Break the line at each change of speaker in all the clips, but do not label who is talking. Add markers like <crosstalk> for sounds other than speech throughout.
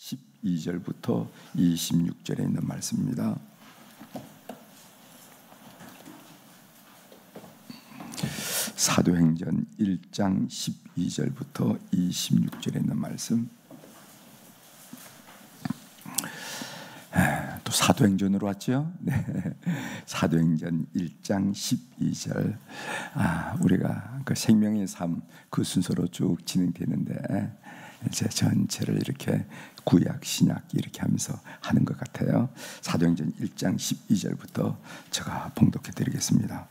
12절부터 26절에 있는 말씀입니다. 사도행전 1장 12절부터 26절에 있는 말씀. 또 사도행전으로 왔죠. <laughs> 네. 사도행전 1장 12절. 아, 우리가 그 생명의 삶 그 순서로 쭉 진행되는데 이제 전체를 이렇게 구약 신약 이렇게 하면서 하는 것 같아요. 사도행전 1장 12절부터 제가 봉독해 드리겠습니다.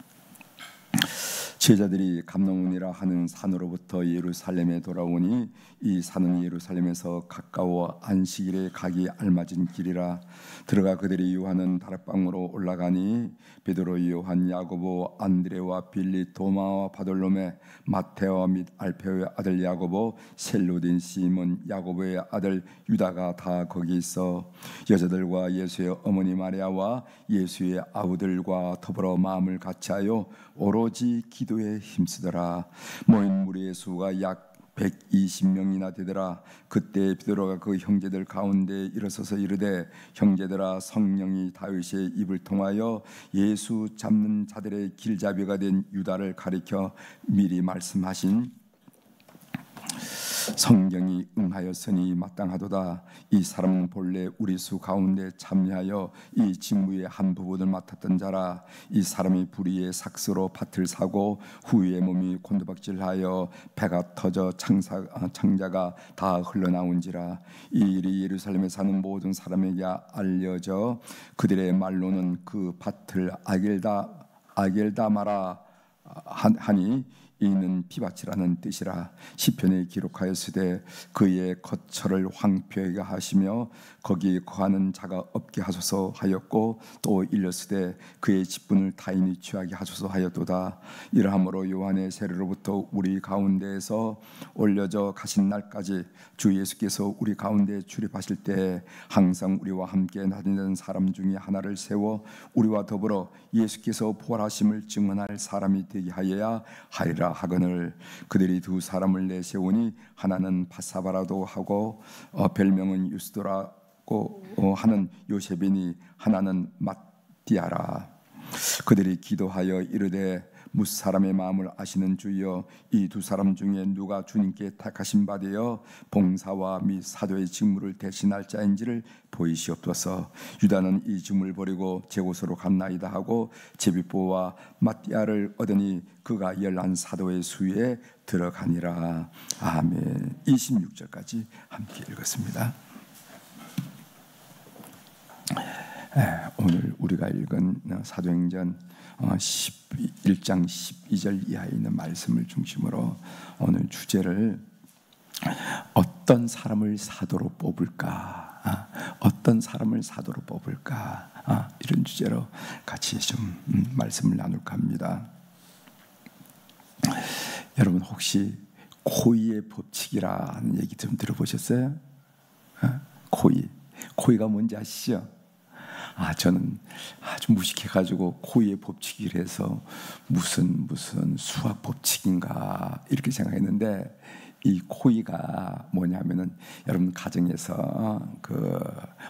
제자들이 감나운이라 하는 산으로부터 예루살렘에 돌아오니 이 산은 예루살렘에서 가까워 안식일에 가기 알맞은 길이라. 들어가 그들이 요한은 다락방으로 올라가니 베드로 요한 야고보 안드레와 빌리 도마와 바돌로메 마테오 및 알페오의 아들 야고보 셀로딘 시몬 야고보의 아들 유다가 다 거기 있어 여자들과 예수의 어머니 마리아와 예수의 아우들과 더불어 마음을 같이하여 오로지 기도 에 힘쓰더라. 모인 무리의 수가 약 120명이나 되더라. 그때 베드로가 그 형제들 가운데 일어서서 이르되 형제들아 성령이 다윗의 입을 통하여 예수 잡는 자들의 길잡이가 된 유다를 가리켜 미리 말씀하신 성경이 응하였으니 마땅하도다. 이 사람은 본래 우리 수 가운데 참여하여 이 직무의 한 부분을 맡았던 자라. 이 사람이 불의의 삭스로 밭을 사고 후에 몸이 곤두박질하여 배가 터져 창사, 창자가 다 흘러나온지라. 이 일이 예루살렘에 사는 모든 사람에게 알려져 그들의 말로는 그 밭을 아겔다 아겔다마라 하니 이는 피밭이라는 뜻이라 시편에 기록하였으되 그의 거처를 황폐하게 하시며 거기에 거하는 자가 없게 하소서 하였고 또 일렀으되 그의 직분을 타인이 취하게 하소서 하였도다. 이러함으로 요한의 세례로부터 우리 가운데에서 올려져 가신 날까지 주 예수께서 우리 가운데 출입하실 때 항상 우리와 함께 다니는 사람 중에 하나를 세워 우리와 더불어 예수께서 부활하심을 증언할 사람이 되게 하여야 하리라 하거늘 그들이 두 사람을 내세우니 하나는 바사바라도 하고 어, 별명은 유스도라고 어, 하는 요셉이니 하나는 마티아라. 그들이 기도하여 이르되 무사람의 마음을 아시는 주여 이 두 사람 중에 누가 주님께 택하신 바 되어 봉사와 및 사도의 직무를 대신할 자인지를 보이시옵소서. 유다는 이 직무를 버리고 제 곳으로 갔나이다 하고 제비보와 마띠아를 얻으니 그가 열한 사도의 수에 들어가니라. 아멘. 26절까지 함께 읽었습니다. 오늘 우리가 읽은 사도행전 11장 어, 12절 이하에 있는 말씀을 중심으로 오늘 주제를 어떤 사람을 사도로 뽑을까? 아, 어떤 사람을 사도로 뽑을까? 아, 이런 주제로 같이 좀 음, 말씀을 나눌까 합니다. 여러분 혹시 코이의 법칙이라는 얘기 좀 들어보셨어요? 아, 코이. 코이가 뭔지 아시죠? 아 저는 아주 무식해가지고 코이의 법칙이라 해서 무슨 무슨 수학 법칙인가 이렇게 생각했는데 이 코이가 뭐냐면은 여러분 가정에서 그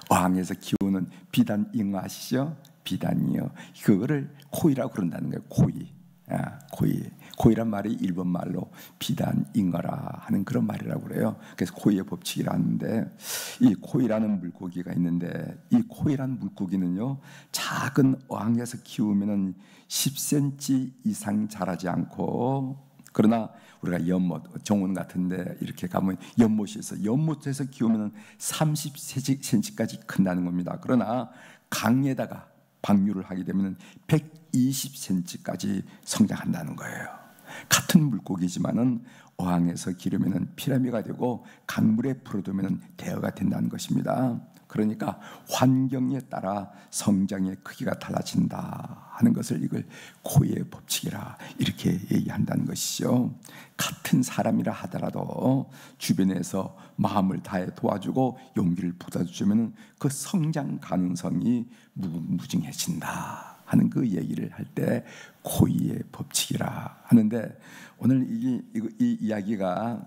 어항에서 키우는 비단 잉어 아시죠? 비단잉어. 그거를 코이라고 그런다는 거예요. 코이. 아, 코이. 코이란 말이 일본 말로 비단잉어라 하는 그런 말이라고 그래요. 그래서 코이의 법칙이라는데 이 코이라는 물고기가 있는데 이 코이라는 물고기는요 작은 어항에서 키우면은 10cm 이상 자라지 않고 그러나 우리가 연못 정원 같은데 이렇게 가면 연못이 있어 연못에서 키우면 30cm까지 큰다는 겁니다. 그러나 강에다가 방류를 하게 되면 120cm까지 성장한다는 거예요. 같은 물고기지만은 어항에서 기르면은 피라미가 되고 강물에 풀어두면은 대어가 된다는 것입니다. 그러니까 환경에 따라 성장의 크기가 달라진다 하는 것을 이걸 코의 법칙이라 이렇게 얘기한다는 것이죠. 같은 사람이라 하더라도 주변에서 마음을 다해 도와주고 용기를 부어주면 그 성장 가능성이 무궁무진해진다. 하는 그 얘기를 할때 코이의 법칙이라 하는데 오늘 이, 이, 이 이야기가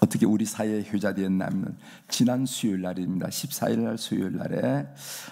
어떻게 우리 사회에 효자되었냐면 지난 수요일 날입니다. 14일 날 수요일 날에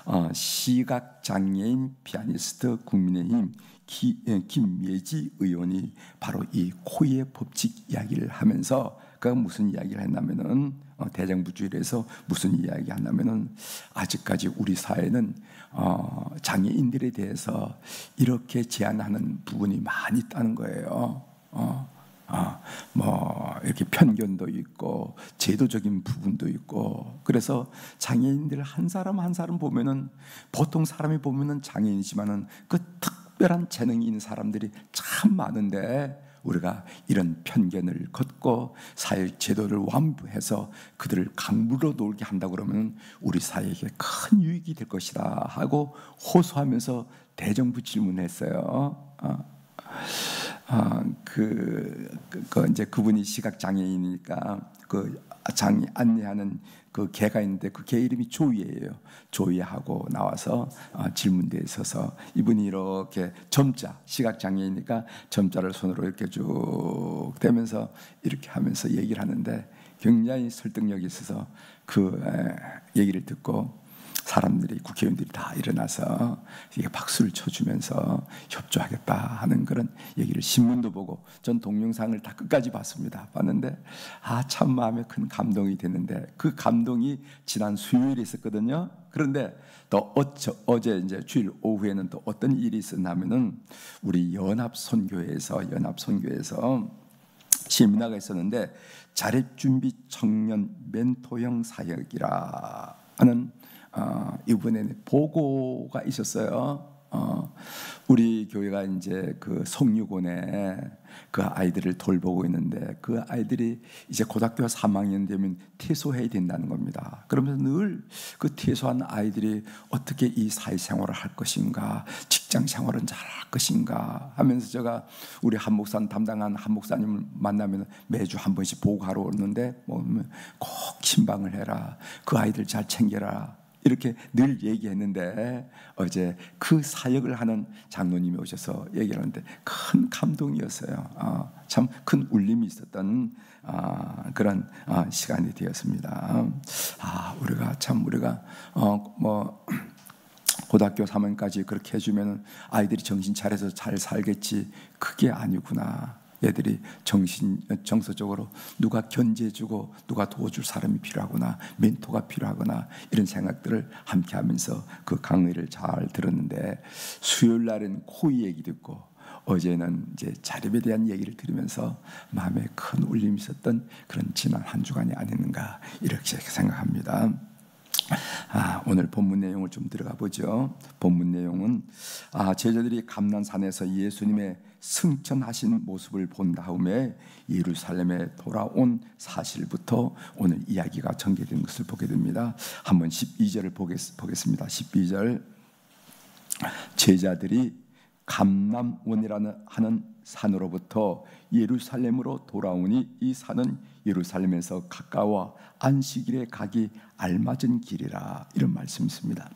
어, 시각 장애인 피아니스트 국민의힘 기, 예, 김예지 의원이 바로 이 코의 법칙 이야기를 하면서 그가 무슨 이야기를 했냐면은 어, 대장부주의에서 무슨 이야기 하냐면은 아직까지 우리 사회는 어, 장애인들에 대해서 이렇게 제한하는 부분이 많이 있다는 거예요. 어, 어, 뭐 이렇게 편견도 있고 제도적인 부분도 있고 그래서 장애인들 한 사람 한 사람 보면은 보통 사람이 보면은 장애인이지만은 그 특별한 재능이 있는 사람들이 참 많은데 우리가 이런 편견을 걷고 사회 제도를 완부해서 그들을 강물로 놀게 한다 그러면 우리 사회에게 큰 유익이 될 것이다 하고 호소하면서 대정부 질문했어요. 어. 어, 그, 그, 그, 이제 그분이 시각 장애인이니까 그 장이 안내하는 그 개가 있는데 그 개 이름이 조이예요. 조이하고 나와서 어, 질문대에 서서 이분이 이렇게 점자 시각 장애이니까 점자를 손으로 이렇게 쭉 대면서 이렇게 하면서 얘기를 하는데 굉장히 설득력이 있어서 그 얘기를 듣고 사람들이 국회의원들이 다 일어나서 이게 박수를 쳐주면서 협조하겠다 하는 그런 얘기를 신문도 보고 전 동영상을 다 끝까지 봤습니다. 봤는데 아 참 마음에 큰 감동이 됐는데 그 감동이 지난 수요일에 있었거든요. 그런데 또 어저, 어제 이제 주일 오후에는 또 어떤 일이 있었냐면은 우리 연합 선교회에서 연합 선교회에서 세미나가 있었는데 자립 준비 청년 멘토형 사역이라 하는 어, 이번에 보고가 있었어요. 어, 우리 교회가 이제 그 성유곤에 그 아이들을 돌보고 있는데 그 아이들이 이제 고등학교 3학년 되면 퇴소해야 된다는 겁니다. 그러면서 늘 그 퇴소한 아이들이 어떻게 이 사회생활을 할 것인가, 직장 생활은 잘 할 것인가 하면서 제가 우리 한 목사 담당한 한 목사님을 만나면 매주 한 번씩 보고하러 오는데 뭐꼭 신방을 해라, 그 아이들 잘 챙겨라. 이렇게 늘 얘기했는데 어제 그 사역을 하는 장로님이 오셔서 얘기하는데 큰 감동이었어요. 어, 참큰 울림이 있었던 어, 그런 어, 시간이 되었습니다. 아 우리가 참 우리가 뭐 고등학교 3학년까지 그렇게 해주면 아이들이 정신 차려서 잘 살겠지 그게 아니구나. 얘들이 정신 정서적으로 누가 견제해주고 누가 도와줄 사람이 필요하구나 멘토가 필요하거나 이런 생각들을 함께하면서 그 강의를 잘 들었는데 수요일 날은 코이 얘기 듣고 어제는 이제 자립에 대한 얘기를 들으면서 마음에 큰 울림이 있었던 그런 지난 한 주간이 아닌가 이렇게 생각합니다. 아, 오늘 본문 내용을 좀 들어가 보죠. 본문 내용은 아, 제자들이 감난산에서 예수님의 승천하신 모습을 본 다음에 예루살렘에 돌아온 사실부터 오늘 이야기가 전개된 것을 보게 됩니다. 한번 12절을 보겠습니다. 12절 제자들이 감남원이라는 하는 산으로부터 예루살렘으로 돌아오니 이 산은 예루살렘에서 가까워 안식일에 가기 알맞은 길이라 이런 말씀이 있습니다.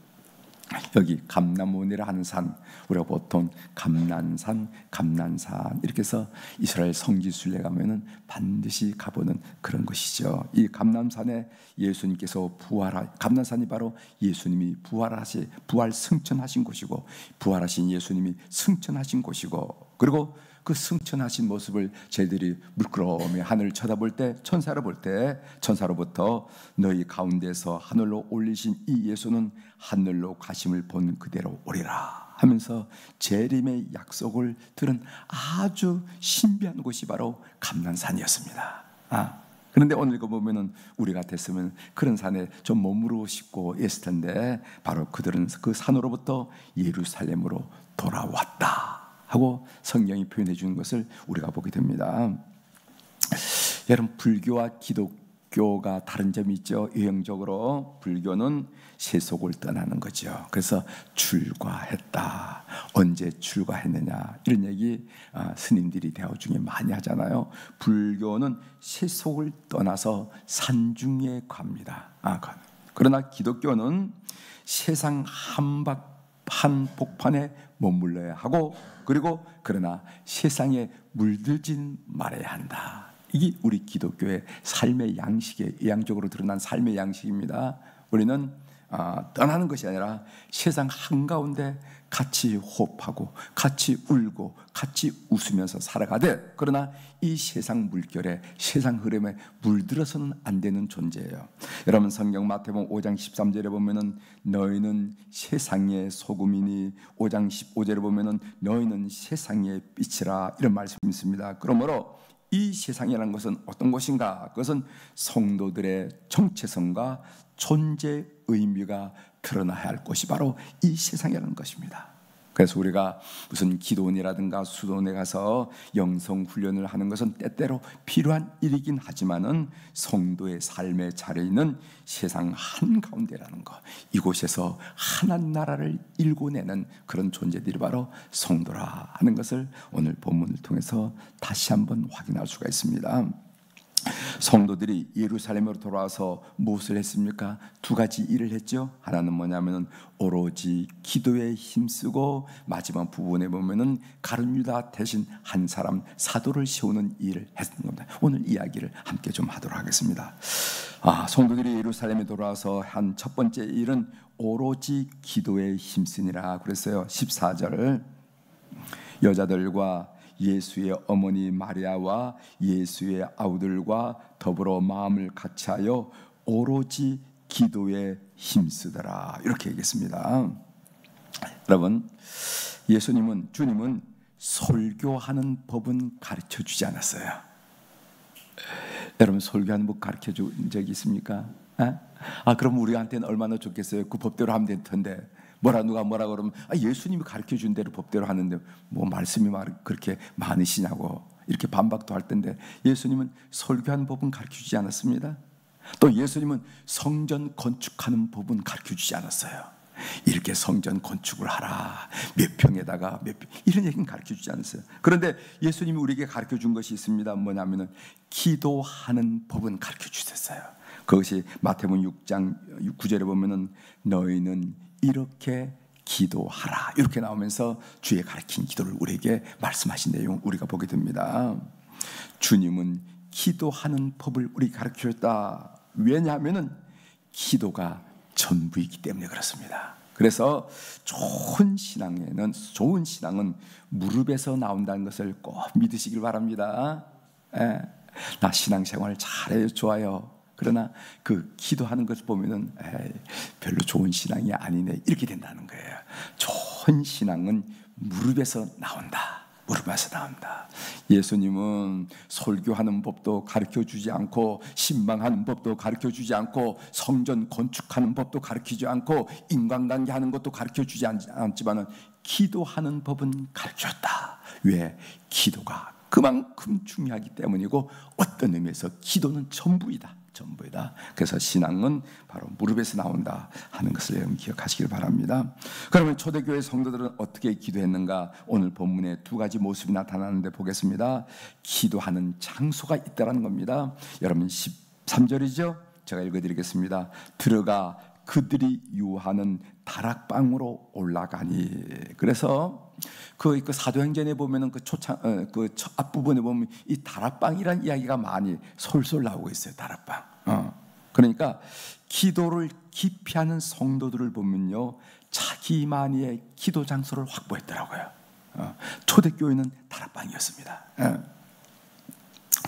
여기 감남원이라 하는 산 우리가 보통 감난산, 감난산 이렇게 해서 이스라엘 성지 순례 가면은 반드시 가보는 그런 것이죠. 이 감남산에 예수님께서 부활하 감난산이 바로 예수님이 부활하시 부활 승천하신 곳이고 부활하신 예수님이 승천하신 곳이고 그리고 그 승천하신 모습을 저희들이 물끄러미 하늘을 쳐다볼 때 천사로 볼 때 천사로부터 너희 가운데서 하늘로 올리신 이 예수는 하늘로 가심을 본 그대로 오리라 하면서 재림의 약속을 들은 아주 신비한 곳이 바로 감난산이었습니다. 아, 그런데 오늘 이거 보면은 우리 같았으면 그런 산에 좀 머무르고 싶고 했을 텐데 바로 그들은 그 산으로부터 예루살렘으로 돌아왔다. 하고 성경이 표현해 주는 것을 우리가 보게 됩니다. 여러분 불교와 기독교가 다른 점이 있죠. 유형적으로 불교는 세속을 떠나는 거죠. 그래서 출가했다. 언제 출가했느냐 이런 얘기 아, 스님들이 대화 중에 많이 하잖아요. 불교는 세속을 떠나서 산중에 갑니다. 아, 그러나 기독교는 세상 한박 한복판에 머물러야 하고 그리고 그러나 세상에 물들진 말아야 한다. 이게 우리 기독교의 삶의 양식에 의향적으로 드러난 삶의 양식입니다. 우리는 아, 떠나는 것이 아니라 세상 한가운데 같이 호흡하고 같이 울고 같이 웃으면서 살아가되 그러나 이 세상 물결에 세상 흐름에 물들어서는 안 되는 존재예요. 여러분 성경 마태복음 5장 13절에 보면은 너희는 세상의 소금이니 5장 15절에 보면은 너희는 세상의 빛이라 이런 말씀이 있습니다. 그러므로 이 세상이라는 것은 어떤 것인가? 그것은 성도들의 정체성과 존재 의미가 드러나야 할 것이 바로 이 세상이라는 것입니다. 그래서 우리가 무슨 기도원이라든가 수도원에 가서 영성 훈련을 하는 것은 때때로 필요한 일이긴 하지만은 성도의 삶의 자리는 세상 한 가운데라는 것. 이곳에서 하나 나라를 일궈내는 그런 존재들이 바로 성도라 하는 것을 오늘 본문을 통해서 다시 한번 확인할 수가 있습니다. 성도들이 예루살렘으로 돌아와서 무엇을 했습니까? 두 가지 일을 했죠. 하나는 뭐냐면은 오로지 기도에 힘쓰고 마지막 부분에 보면은 가룟유다 대신 한 사람 사도를 세우는 일을 했는 겁니다. 오늘 이야기를 함께 좀 하도록 하겠습니다. 아, 성도들이 예루살렘에 돌아와서 한 첫 번째 일은 오로지 기도에 힘쓰니라 그랬어요. 14절 여자들과 예수의 어머니 마리아와 예수의 아우들과 더불어 마음을 같이하여 오로지 기도에 힘쓰더라 이렇게 얘기했습니다. 여러분 예수님은 주님은 설교하는 법은 가르쳐 주지 않았어요. 여러분 설교하는 법 가르쳐 준 적이 있습니까? 아 그럼 우리한테는 얼마나 좋겠어요. 그 법대로 하면 될 텐데 뭐라 누가 뭐라 그러면 아, 예수님이 가르쳐 준 대로 법대로 하는데 뭐 말씀이 그렇게 많으시냐고 이렇게 반박도 할 텐데 예수님은 설교하는 법은 가르쳐 주지 않았습니다. 또 예수님은 성전 건축하는 법은 가르쳐 주지 않았어요. 이렇게 성전 건축을 하라. 몇 평에다가 몇 평. 이런 얘기는 가르쳐 주지 않았어요. 그런데 예수님이 우리에게 가르쳐 준 것이 있습니다. 뭐냐면은 기도하는 법은 가르쳐 주셨어요. 그것이 마태복음 6장 9절에 보면은 너희는 이렇게 기도하라 이렇게 나오면서 주의 가르친 기도를 우리에게 말씀하신 내용 우리가 보게 됩니다. 주님은 기도하는 법을 우리 가르쳐 줬다. 왜냐하면은 기도가 전부이기 때문에 그렇습니다. 그래서 좋은 신앙에는 좋은 신앙은 무릎에서 나온다는 것을 꼭 믿으시길 바랍니다. 예. 나 신앙생활 잘해요, 좋아요. 그러나 그 기도하는 것을 보면은 에이, 별로 좋은 신앙이 아니네 이렇게 된다는 거예요. 좋은 신앙은 무릎에서 나온다. 무릎에서 나온다. 예수님은 설교하는 법도 가르쳐 주지 않고 신방하는 법도 가르쳐 주지 않고 성전 건축하는 법도 가르치지 않고 인간관계 하는 것도 가르쳐 주지 않지만은 기도하는 법은 가르쳤다. 왜? 기도가 그만큼 중요하기 때문이고 어떤 의미에서 기도는 전부이다. 전부이다. 그래서 신앙은 바로 무릎에서 나온다 하는 것을 여러분 기억하시길 바랍니다. 그러면 초대교회 성도들은 어떻게 기도했는가? 오늘 본문에 두 가지 모습이 나타나는데 보겠습니다. 기도하는 장소가 있다는 겁니다. 여러분 13절이죠? 제가 읽어드리겠습니다. 들어가 그들이 유하는 다락방으로 올라가니. 그래서 그, 그 사도행전에 보면은 그 초창 어, 그 앞부분에 보면 이 다락방이란 이야기가 많이 솔솔 나오고 있어요. 다락방. 어. 그러니까 기도를 기피하는 성도들을 보면요. 자기만의 기도 장소를 확보했더라고요. 어. 초대교회는 다락방이었습니다. 어.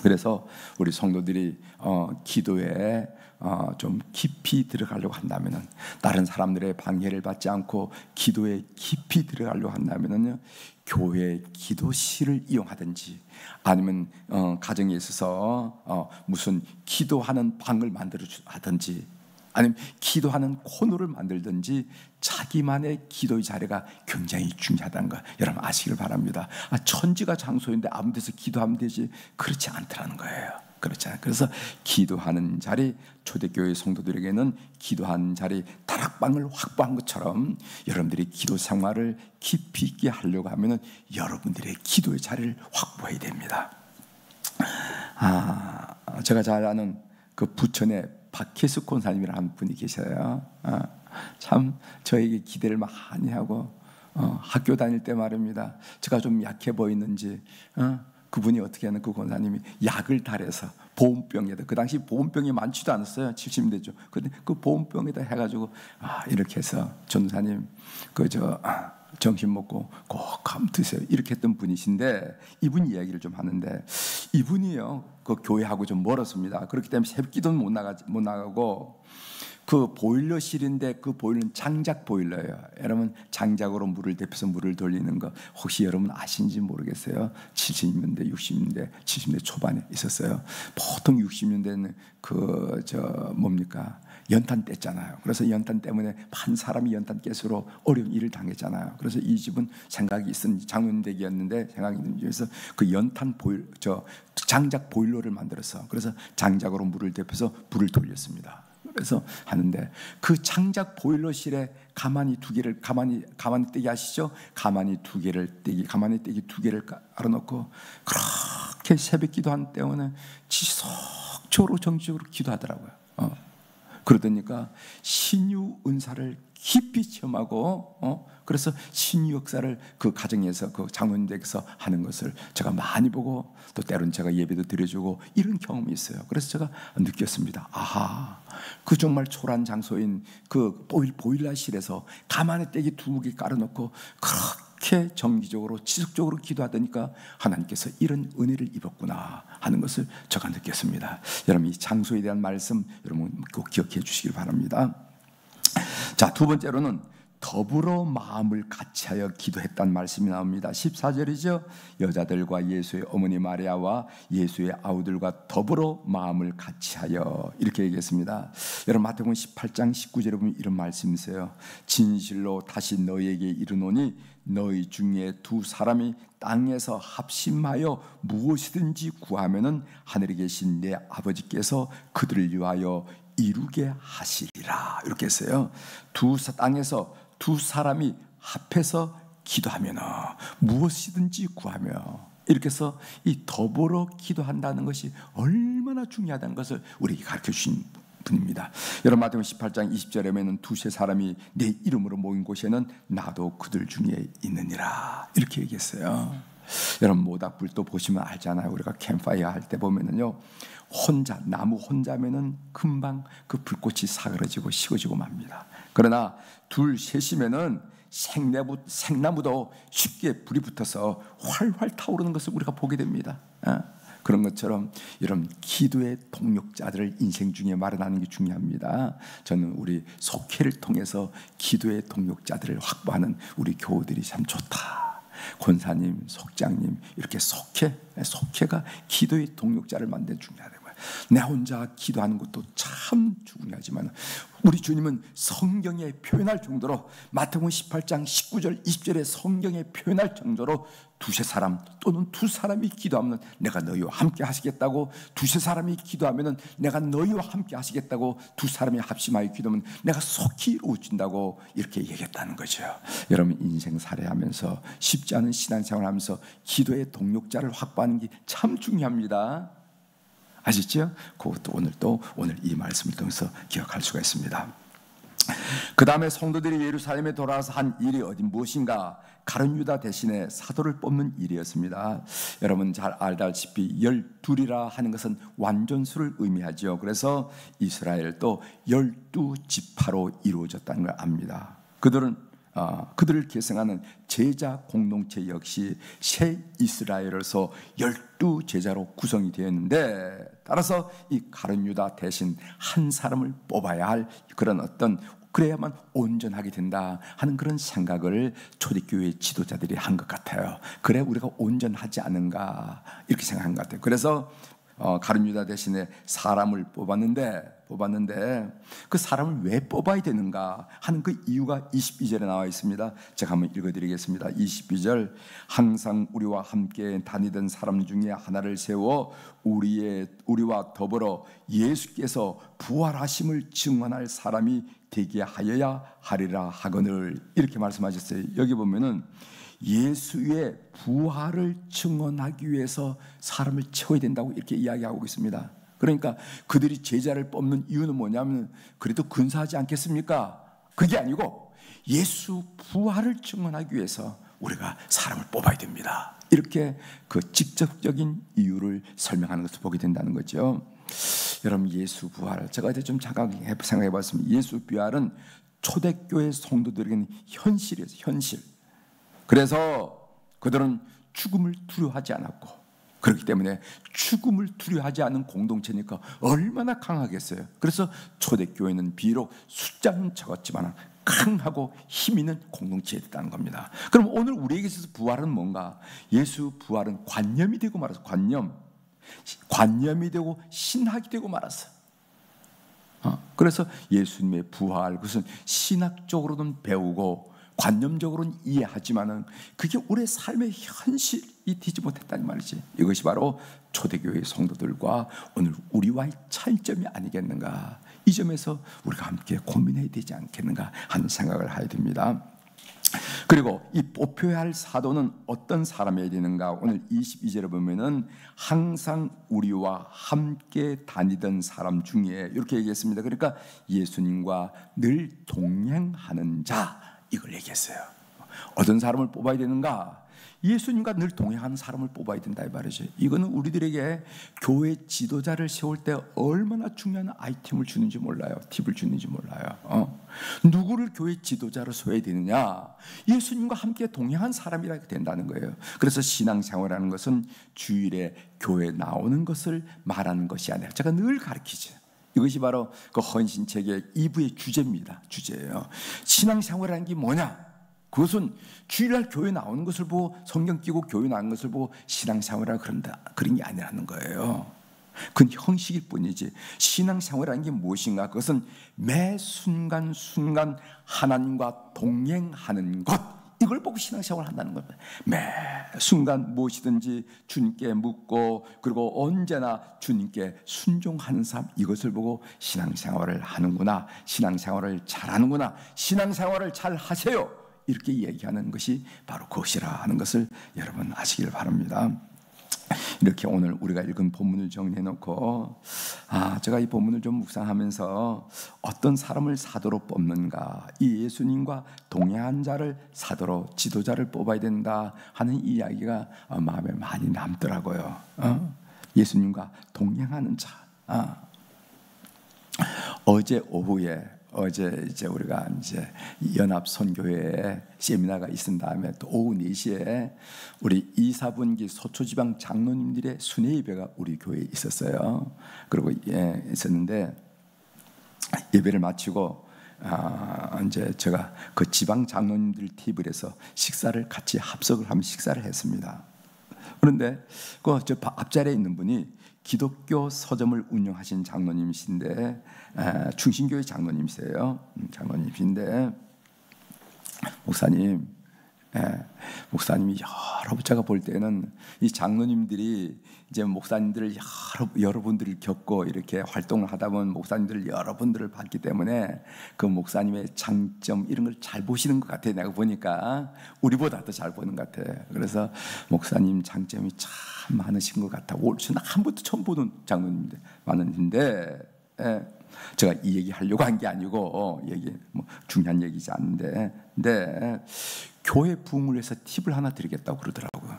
그래서 우리 성도들이 어, 기도에 어, 좀 깊이 들어가려고 한다면은 다른 사람들의 방해를 받지 않고 기도에 깊이 들어가려고 한다면은요 교회 기도실을 이용하든지 아니면 어, 가정에 있어서 어, 무슨 기도하는 방을 만들어 하든지 아니면 기도하는 코너를 만들든지 자기만의 기도의 자리가 굉장히 중요하다는 거 여러분 아시길 바랍니다. 아, 천지가 장소인데 아무 데서 기도하면 되지 그렇지 않더라는 거예요. 그렇잖아요. 그래서 기도하는 자리 초대교회 성도들에게는 기도하는 자리 다락방을 확보한 것처럼 여러분들이 기도 생활을 깊이 있게 하려고 하면은 여러분들의 기도의 자리를 확보해야 됩니다. 아, 제가 잘 아는 그 부천에 박혜수 권사님이라는 분이 계셔요. 아, 참 저에게 기대를 많이 하고 어, 학교 다닐 때 말입니다. 제가 좀 약해 보이는지 어, 그분이 어떻게 하는 그 권사님이 약을 달해서 보온병에다 그 당시 보온병이 많지도 않았어요. 70대죠. 근데 그 보온병에다 해가지고 아 이렇게 해서 전사님 그저 아, 정신 먹고 꼭감 드세요. 이렇게 했던 분이신데 이분 이야기를 좀 하는데 이분이요. 그 교회하고 좀 멀었습니다. 그렇기 때문에 새끼도 못 나가 못 나가고 그 보일러실인데 그 보일러는 장작 보일러예요. 여러분 장작으로 물을 데펴서 물을 돌리는 거 혹시 여러분 아신지 모르겠어요. 70년대, 60년대, 70년대 초반에 있었어요. 보통 60년대는 그 저 뭡니까 연탄 뗐잖아요. 그래서 연탄 때문에 한 사람이 연탄 깨수로 어려운 일을 당했잖아요. 그래서 이 집은 생각이 있은 장윤댁이었는데 생각이 있는 집에서 그 연탄 보일 저 장작 보일러를 만들어서 그래서 장작으로 물을 데펴서 불을 돌렸습니다. 그래서 하는데 그 장작 보일러실에 가만히 두 개를 가만히 가만히 떼기 하시죠? 가만히 두 개를 떼기 가만히 떼기 두 개를 깔아놓고 그렇게 새벽 기도한 때에는 지속적으로 정적으로 기도하더라고요. 어. 그러더니까 신유 은사를 깊이 체험하고 어? 그래서 신유 역사를 그 가정에서 그 장로님께서 하는 것을 제가 많이 보고 또 때로는 제가 예배도 드려주고 이런 경험이 있어요. 그래서 제가 느꼈습니다. 아하, 그 정말 초란 장소인 그 보일 보일러실에서 가만히 떼기 두 개 깔아놓고 그렇게 정기적으로 지속적으로 기도하다니까 하나님께서 이런 은혜를 입었구나 하는 것을 제가 느꼈습니다. 여러분 이 장소에 대한 말씀 여러분 꼭 기억해 주시길 바랍니다. 자, 두 번째로는 더불어 마음을 같이하여 기도했단 말씀이 나옵니다. 14절이죠. 여자들과 예수의 어머니 마리아와 예수의 아우들과 더불어 마음을 같이하여 이렇게 얘기했습니다. 여러분 마태복음 18장 19절에 보면 이런 말씀이 있어요. 진실로 다시 너희에게 이르노니 너희 중에 두 사람이 땅에서 합심하여 무엇이든지 구하면은 하늘에 계신 내 아버지께서 그들을 위하여 이루게 하시리라 이렇게 했어요. 두 땅에서 두 사람이 합해서 기도하면 무엇이든지 구하며 이렇게 해서 이 더불어 기도한다는 것이 얼마나 중요하다는 것을 우리에게 가르쳐 주신 분입니다. 여러분 마태복음 18장 20절에 보면 두세 사람이 내 이름으로 모인 곳에는 나도 그들 중에 있느니라 이렇게 얘기했어요. 여러분 모닥불도 보시면 알잖아요. 우리가 캠파이어 할 때 보면은요. 혼자 나무 혼자면은 금방 그 불꽃이 사그러지고 식어지고 맙니다. 그러나 둘 셋이면은 생나무, 생나무도 쉽게 불이 붙어서 활활 타오르는 것을 우리가 보게 됩니다. 어? 그런 것처럼 이런 기도의 동력자들을 인생 중에 마련하는 게 중요합니다. 저는 우리 속회를 통해서 기도의 동력자들을 확보하는 우리 교우들이 참 좋다. 권사님, 속장님 이렇게 속회, 속회가 기도의 동력자를 만드는 중요하다. 내 혼자 기도하는 것도 참 중요하지만 우리 주님은 성경에 표현할 정도로 마태복음 18장 19절 20절에 성경에 표현할 정도로 두세 사람 또는 두 사람이 기도하면 내가 너희와 함께 하시겠다고 두세 사람이 기도하면 내가 너희와 함께 하시겠다고 두 사람이 합심하여 기도하면 내가 속히 이루어진다고 이렇게 얘기했다는 거죠. 여러분 인생 살해하면서 쉽지 않은 신앙생활을 하면서 기도의 동력자를 확보하는 게 참 중요합니다. 아시죠? 그것도 오늘 또 오늘 이 말씀을 통해서 기억할 수가 있습니다. 그 다음에 성도들이 예루살렘에 돌아와서 한 일이 어디 무엇인가 가른 유다 대신에 사도를 뽑는 일이었습니다. 여러분 잘 알다시피 열둘이라 하는 것은 완전수를 의미하죠. 그래서 이스라엘도 열두 지파로 이루어졌다는 걸 압니다. 그들은 어, 그들을 계승하는 제자 공동체 역시 새 이스라엘에서 열두 제자로 구성이 되었는데 따라서 이 가룟 유다 대신 한 사람을 뽑아야 할 그런 어떤 그래야만 온전하게 된다 하는 그런 생각을 초대교회 지도자들이 한 것 같아요. 그래 우리가 온전하지 않은가 이렇게 생각한 것 같아요. 그래서 어, 가룟 유다 대신에 사람을 뽑았는데 뽑았는데 그 사람을 왜 뽑아야 되는가 하는 그 이유가 22절에 나와 있습니다. 제가 한번 읽어 드리겠습니다. 22절 항상 우리와 함께 다니던 사람 중에 하나를 세워 우리의 우리와 더불어 예수께서 부활하심을 증언할 사람이 되게 하여야 하리라 하거늘 이렇게 말씀하셨어요. 여기 보면은 예수의 부활을 증언하기 위해서 사람을 채워야 된다고 이렇게 이야기하고 있습니다. 그러니까 그들이 제자를 뽑는 이유는 뭐냐면 그래도 근사하지 않겠습니까? 그게 아니고 예수 부활을 증언하기 위해서 우리가 사람을 뽑아야 됩니다. 이렇게 그 직접적인 이유를 설명하는 것을 보게 된다는 거죠. 여러분 예수 부활 제가 이제 좀 잠깐 생각해 봤습니다. 예수 부활은 초대교회 성도들에게는 현실이었어요. 현실. 그래서 그들은 죽음을 두려워하지 않았고 그렇기 때문에 죽음을 두려워하지 않은 공동체니까 얼마나 강하겠어요. 그래서 초대교회는 비록 숫자는 적었지만 강하고 힘 있는 공동체였다는 겁니다. 그럼 오늘 우리에게 있어서 부활은 뭔가? 예수 부활은 관념이 되고 말았어. 관념. 관념이 되고 신학이 되고 말았어. 어? 그래서 예수님의 부활 그것은 신학적으로는 배우고 관념적으로는 이해하지만은 그게 우리의 삶의 현실이 되지 못했다는 말이지. 이것이 바로 초대교회 성도들과 오늘 우리와의 차이점이 아니겠는가. 이 점에서 우리가 함께 고민해야 되지 않겠는가 하는 생각을 하게 됩니다. 그리고 이 뽑혀야 할 사도는 어떤 사람이어야 되는가? 오늘 22절에 보면은 항상 우리와 함께 다니던 사람 중에 이렇게 얘기했습니다. 그러니까 예수님과 늘 동행하는 자 이걸 얘기했어요. 어떤 사람을 뽑아야 되는가? 예수님과 늘 동행하는 사람을 뽑아야 된다 이 말이죠. 이거는 우리들에게 교회 지도자를 세울 때 얼마나 중요한 아이템을 주는지 몰라요. 팁을 주는지 몰라요. 어. 누구를 교회 지도자로 세워야 되느냐? 예수님과 함께 동행한 사람이라 된다는 거예요. 그래서 신앙생활이라는 것은 주일에 교회 나오는 것을 말하는 것이 아니라 제가 늘 가르치죠. 이것이 바로 그 헌신책의 2부의 주제입니다. 주제예요. 신앙생활이라는 게 뭐냐? 그것은 주일날 교회 나오는 것을 보고 성경 끼고 교회 나오는 것을 보고 신앙생활이라 그런다 그런 게 아니라는 거예요. 그건 형식일 뿐이지 신앙생활이라는 게 무엇인가? 그것은 매 순간 순간 하나님과 동행하는 것 이걸 보고 신앙생활을 한다는 겁니다. 매 순간 무엇이든지 주님께 묻고 그리고 언제나 주님께 순종하는 삶 이것을 보고 신앙생활을 하는구나 신앙생활을 잘하는구나 신앙생활을 잘 하세요 이렇게 얘기하는 것이 바로 그것이라 하는 것을 여러분 아시길 바랍니다. 이렇게 오늘 우리가 읽은 본문을 정리해 놓고 아 제가 이 본문을 좀 묵상하면서 어떤 사람을 사도로 뽑는가 이 예수님과 동행한 자를 사도로 지도자를 뽑아야 된다 하는 이야기가 마음에 많이 남더라고요. 어? 예수님과 동행하는 자. 아. 어제 오후에 어제 이제 우리가 이제 연합 선교회 세미나가 있은 다음에 또 오후 4시에 우리 이사분기 소초지방 장로님들의 순회 예배가 우리 교회에 있었어요. 그리고 예, 있었는데 예배를 마치고 아, 이제 제가 그 지방 장로님들 팁을 해서 식사를 같이 합석을 하면 식사를 했습니다. 그런데 그 저 앞자리에 있는 분이 기독교 서점을 운영하신 장로님이신데 충신교회 장로님이세요. 음, 장로님인데 목사님, 목사님이 여러 제가 볼 때는 이 장로님들이 이제 목사님들을 여러 여러분들을 겪고 이렇게 활동을 하다 보면 목사님들 여러분들을 봤기 때문에 그 목사님의 장점 이런 걸 잘 보시는 것 같아요. 내가 보니까 우리보다 더 잘 보는 것 같아. 그래서 목사님 장점이 참 많으신 것 같아. 올 저는 한 번도 처음 보는 장로님들 많은데. 예. 제가 이 얘기 하려고 한 게 아니고 어, 얘기 뭐 중요한 얘기지 않는데 근데 교회 부흥을 위해서 팁을 하나 드리겠다고 그러더라고요.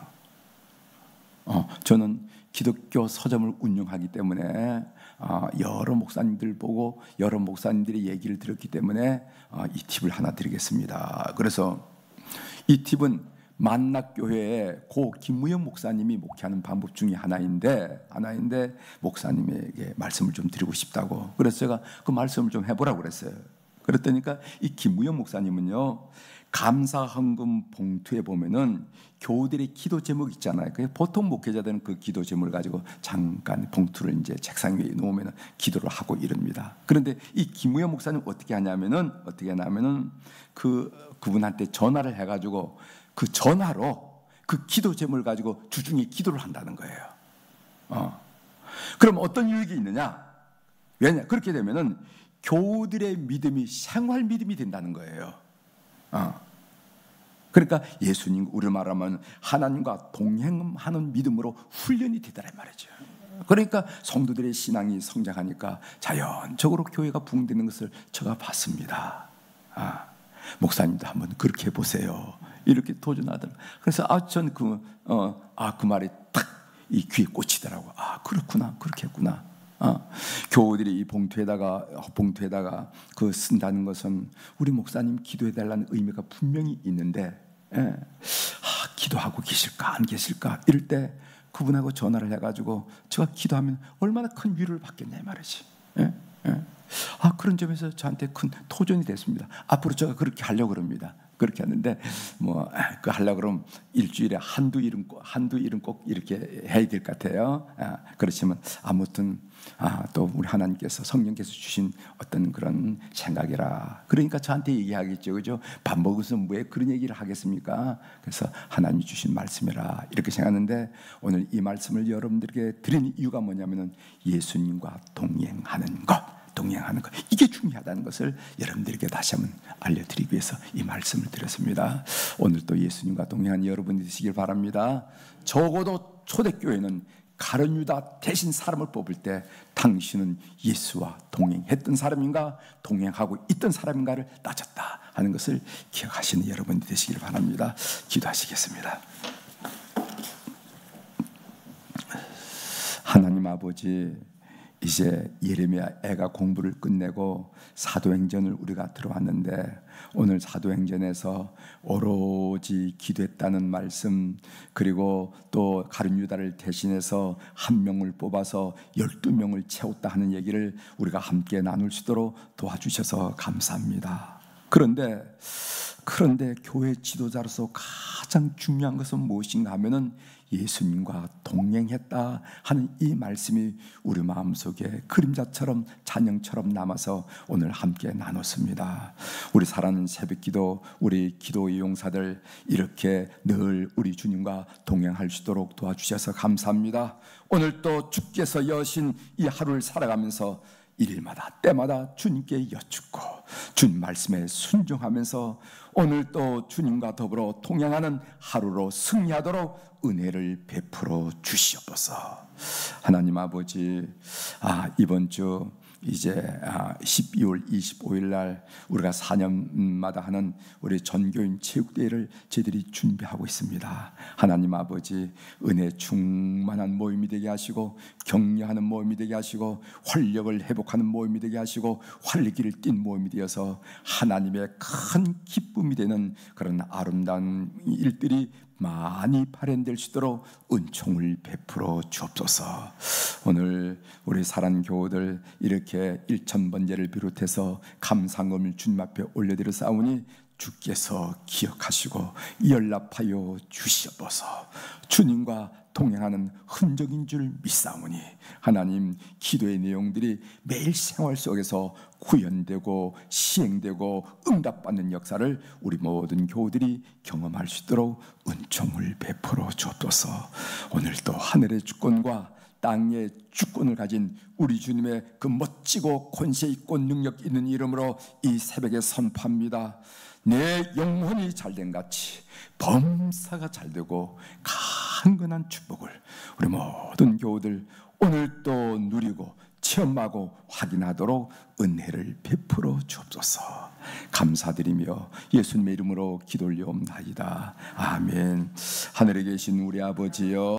어, 저는 기독교 서점을 운영하기 때문에 어, 여러 목사님들 보고 여러 목사님들의 얘기를 들었기 때문에 어, 이 팁을 하나 드리겠습니다. 그래서 이 팁은 만낙교회에 고 김무영 목사님이 목회하는 방법 중에 하나인데 하나인데 목사님에게 말씀을 좀 드리고 싶다고 그래서 제가 그 말씀을 좀 해보라고 그랬어요. 그랬더니까 이 김무영 목사님은요 감사 헌금 봉투에 보면은 교우들의 기도 제목 있잖아요. 그 보통 목회자들은 그 기도 제목을 가지고 잠깐 봉투를 이제 책상 위에 놓으면 기도를 하고 이럽니다. 그런데 이 김우영 목사님 어떻게 하냐면은 어떻게 하냐면은 그 그분한테 전화를 해가지고 그 전화로 그 기도 제목을 가지고 주중에 기도를 한다는 거예요. 어. 그럼 어떤 유익이 있느냐? 왜냐? 그렇게 되면은 교우들의 믿음이 생활 믿음이 된다는 거예요. 어. 그러니까 예수님 우리 말하면 하나님과 동행하는 믿음으로 훈련이 되더란 말이죠. 그러니까 성도들의 신앙이 성장하니까 자연적으로 교회가 붕대는 것을 제가 봤습니다. 아. 목사님도 한번 그렇게 해보세요. 이렇게 도전하더라. 그래서 아, 전그 어, 아, 그 말이 딱이 귀에 꽂히더라고. 아, 그렇구나. 그렇게 했구나. 어, 교우들이 이 봉투에다가 봉투에다가 그 쓴다는 것은 우리 목사님 기도해 달라는 의미가 분명히 있는데 예. 아, 기도하고 계실까 안 계실까 이럴 때 그분하고 전화를 해가지고 제가 기도하면 얼마나 큰 위로를 받겠냐 말이지. 예? 예. 아 그런 점에서 저한테 큰 토전이 됐습니다. 앞으로 제가 그렇게 하려고 그럽니다. 그렇게 하는데 뭐 그 하려 그러면 일주일에 한두 일은 한두 일은 꼭 이렇게 해야 될 것 같아요. 아, 그렇지만 아무튼 아, 또 우리 하나님께서 성령께서 주신 어떤 그런 생각이라 그러니까 저한테 얘기하겠죠, 그죠? 밥 먹어서 왜 그런 얘기를 하겠습니까? 그래서 하나님 주신 말씀이라 이렇게 생각하는데 오늘 이 말씀을 여러분들에게 드린 이유가 뭐냐면은 예수님과 동행하는 것. 동행하는 것 이게 중요하다는 것을 여러분들에게 다시 한번 알려드리기 위해서 이 말씀을 드렸습니다. 오늘 또 예수님과 동행한 여러분이 되시길 바랍니다. 적어도 초대교회는 가론 유다 대신 사람을 뽑을 때 당신은 예수와 동행했던 사람인가 동행하고 있던 사람인가를 따졌다 하는 것을 기억하시는 여러분이 되시길 바랍니다. 기도하시겠습니다. 하나님 아버지 이제 예레미야 애가 공부를 끝내고 사도행전을 우리가 들어왔는데 오늘 사도행전에서 오로지 기도했다는 말씀 그리고 또 가룟 유다를 대신해서 한 명을 뽑아서 열두 명을 채웠다 하는 얘기를 우리가 함께 나눌 수 있도록 도와주셔서 감사합니다. 그런데 그런데 교회 지도자로서 가장 중요한 것은 무엇인가 하면은 예수님과 동행했다 하는 이 말씀이 우리 마음속에 그림자처럼 잔영처럼 남아서 오늘 함께 나눴습니다. 우리 사랑하는 새벽기도 우리 기도 이용사들 이렇게 늘 우리 주님과 동행할 수 있도록 도와주셔서 감사합니다. 오늘 또 주께서 여신 이 하루를 살아가면서 일일마다 때마다 주님께 여쭙고 주님 말씀에 순종하면서 오늘 또 주님과 더불어 동행하는 하루로 승리하도록 은혜를 베풀어 주시옵소서. 하나님 아버지, 아 이번 주 이제 12월 아, 25일 날 우리가 4년마다 하는 우리 전교인 체육대회를 저희들이 준비하고 있습니다. 하나님 아버지 은혜 충만한 모임이 되게 하시고 격려하는 모임이 되게 하시고 활력을 회복하는 모임이 되게 하시고 활기를 띤 모임이 되어서 하나님의 큰 기쁨이 되는 그런 아름다운 일들이 많이 발현될 수 있도록 은총을 베풀어 주옵소서. 오늘 우리 사랑 교우들 이렇게 일천 번제를 비롯해서 감상금을 주님 앞에 올려드려 싸우니 주께서 기억하시고 연락하여 주시옵소서. 주님과 동행하는 흔적인 줄 믿사오니 하나님 기도의 내용들이 매일 생활 속에서 구현되고 시행되고 응답받는 역사를 우리 모든 교우들이 경험할 수 있도록 은총을 베풀어 주옵소서. 오늘 또 하늘의 주권과 땅의 주권을 가진 우리 주님의 그 멋지고 권세 있고 능력 있는 이름으로 이 새벽에 선포합니다. 내 영혼이 잘된 같이 범사가 잘되고 강건한 축복을 우리 모든 교우들 오늘 또 누리고 체험하고 확인하도록 은혜를 베풀어 주옵소서. 감사드리며 예수님의 이름으로 기도 올리옵나이다. 아멘. 하늘에 계신 우리 아버지여